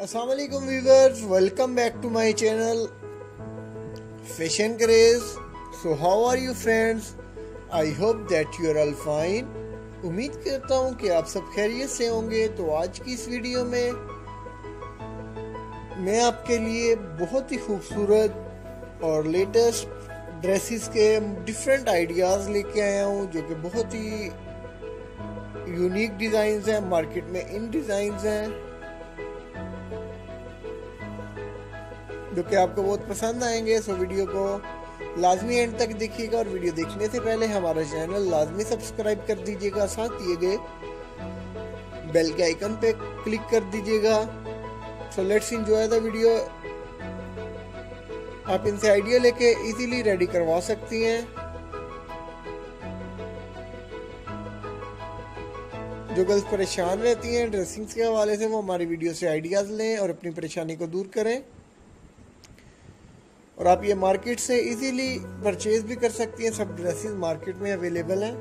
Assalamualaikum viewers, welcome back to my channel Fashion Craze. So how are you friends I hope that you are all fine. उम्मीद करता हूँ कि आप सब खैरियत से होंगे तो आज की इस वीडियो में मैं आपके लिए बहुत ही खूबसूरत और लेटेस्ट ड्रेसेस के डिफरेंट आइडियाज़ लेके आया हूँ जो कि बहुत ही यूनिक डिज़ाइंस हैं मार्केट में इन डिज़ाइंस हैं जो कि आपको बहुत पसंद आएँगे। सो वीडियो को लाजमी एंड तक देखिएगा और वीडियो देखने से पहले हमारा चैनल लाजमी सब्सक्राइब कर दीजिएगा। साथ दिए गए बेल के आइकन पे क्लिक कर दीजिएगा। So let's enjoy the video. आप इनसे आइडिया लेके इजीली रेडी करवा सकती हैं। जो गर्ल्स परेशान रहती हैं ड्रेसिंग के हवाले से वो हमारी वीडियो से आइडियाज़ लें और अपनी परेशानी को दूर करें। और आप ये मार्केट से इजीली परचेज भी कर सकती हैं। सब ड्रेसेस मार्केट में अवेलेबल हैं।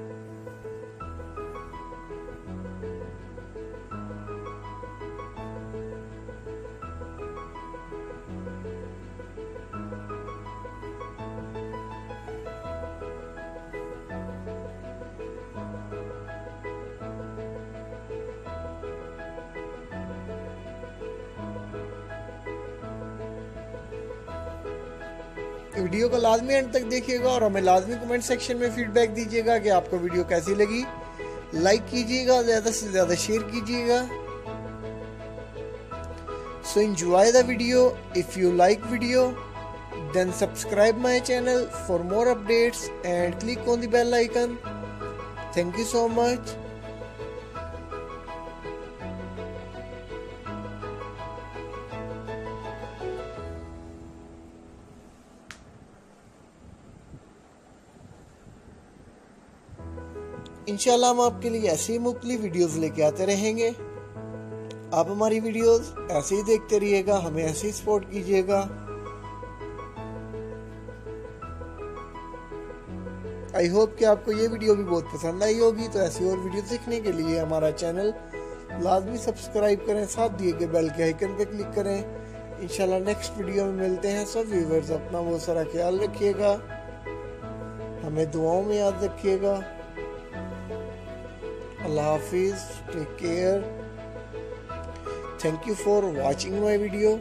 वीडियो को लाजमी एंड तक देखिएगा और हमें लाजमी कमेंट सेक्शन में फीडबैक दीजिएगा कि आपको वीडियो कैसी लगी। लाइक कीजिएगा, ज़्यादा से ज़्यादा शेयर कीजिएगा। So enjoy the video if you like video then subscribe my channel for more updates and click on the bell icon. Thank you so much. इंशाल्लाह हम आपके लिए ऐसे ही मुख्तलि वीडियोस लेके आते रहेंगे। आप हमारी वीडियोस ऐसे ही देखते रहिएगा, हमें ऐसे ही सपोर्ट कीजिएगा। आई होप कि आपको ये वीडियो भी बहुत पसंद आई होगी। तो ऐसी और वीडियो देखने के लिए हमारा चैनल लाजमी सब्सक्राइब करें, साथ दिए गए बेल के आइकन पे क्लिक करें। इंशाल्लाह नेक्स्ट वीडियो में मिलते हैं। सब व्यूवर्स अपना बहुत सारा ख्याल रखिएगा। हमें दुआओं में याद रखिएगा। Allah Hafiz. Take care. Thank you for watching my video.